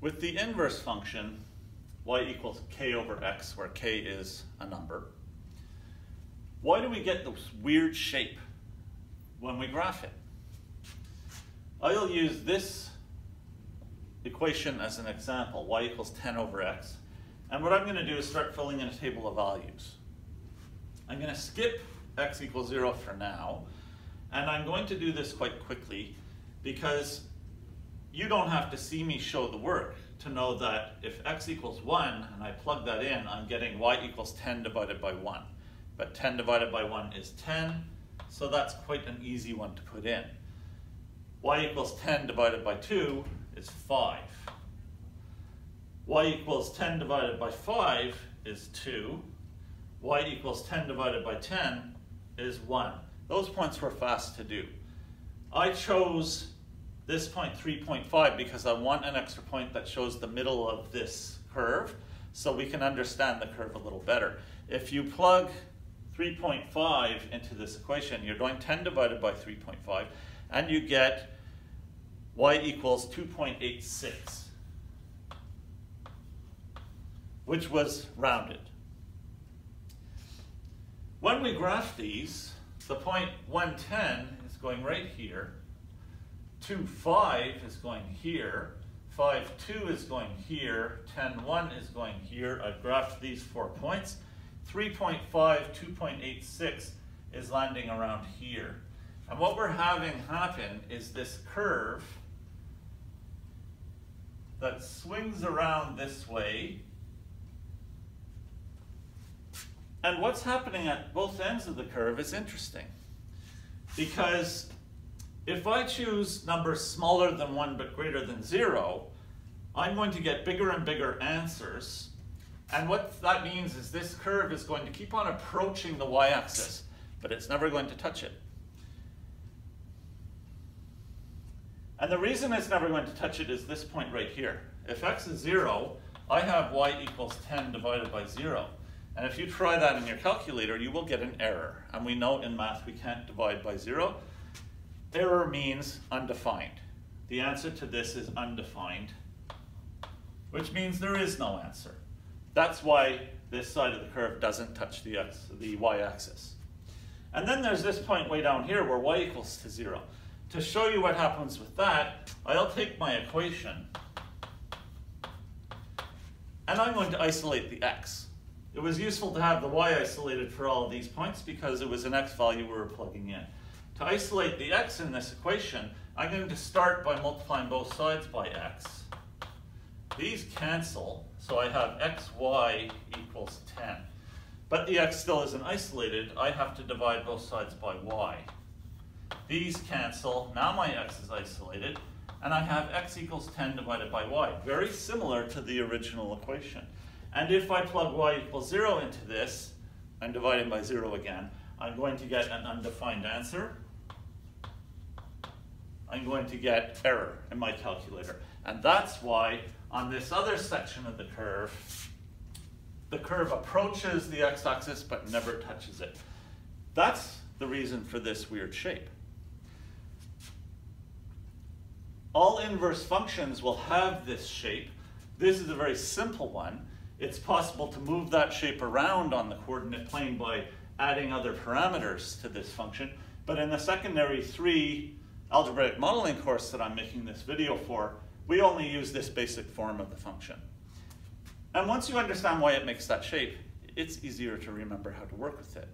With the inverse function, y equals k over x, where k is a number, why do we get this weird shape when we graph it? I'll use this equation as an example, y equals 10 over x. And what I'm going to do is start filling in a table of values. I'm going to skip x equals 0 for now. And I'm going to do this quite quickly because you don't have to see me show the work to know that if x equals 1 and I plug that in, I'm getting y equals 10 divided by 1. But 10 divided by 1 is 10, so that's quite an easy one to put in. y equals 10 divided by 2 is 5. y equals 10 divided by 5 is 2. y equals 10 divided by 10 is 1. Those points were fast to do. I chose this point 3.5 because I want an extra point that shows the middle of this curve so we can understand the curve a little better. If you plug 3.5 into this equation, you're doing 10 divided by 3.5 and you get y equals 2.86 which was rounded. When we graph these, the point 110 is going right here, 2, 5 is going here, 5, 2 is going here, 10, 1 is going here. I've graphed these four points. 3.5, 2.86 is landing around here. And what we're having happen is this curve that swings around this way. And what's happening at both ends of the curve is interesting. Because if I choose numbers smaller than 1 but greater than 0, I'm going to get bigger and bigger answers. And what that means is this curve is going to keep on approaching the y-axis, but it's never going to touch it. And the reason it's never going to touch it is this point right here. If x is 0, I have y equals 10 divided by 0. And if you try that in your calculator, you will get an error. And we know in math we can't divide by 0. Error means undefined. The answer to this is undefined, which means there is no answer. That's why this side of the curve doesn't touch the, x, the y-axis. And then there's this point way down here where y equals to 0. To show you what happens with that, I'll take my equation and I'm going to isolate the x. It was useful to have the y isolated for all of these points because it was an x value we were plugging in. To isolate the x in this equation, I'm going to start by multiplying both sides by x. These cancel, so I have xy equals 10. But the x still isn't isolated, I have to divide both sides by y. These cancel, now my x is isolated, and I have x equals 10 divided by y, very similar to the original equation. And if I plug y equals 0 into this, I'm dividing by 0 again, I'm going to get an undefined answer, I'm going to get error in my calculator. And that's why on this other section of the curve, the curve approaches the x-axis but never touches it. That's the reason for this weird shape. All inverse functions will have this shape. This is a very simple one. It's possible to move that shape around on the coordinate plane by adding other parameters to this function. But in the secondary three algebraic modeling course that I'm making this video for, we only use this basic form of the function. And once you understand why it makes that shape, it's easier to remember how to work with it.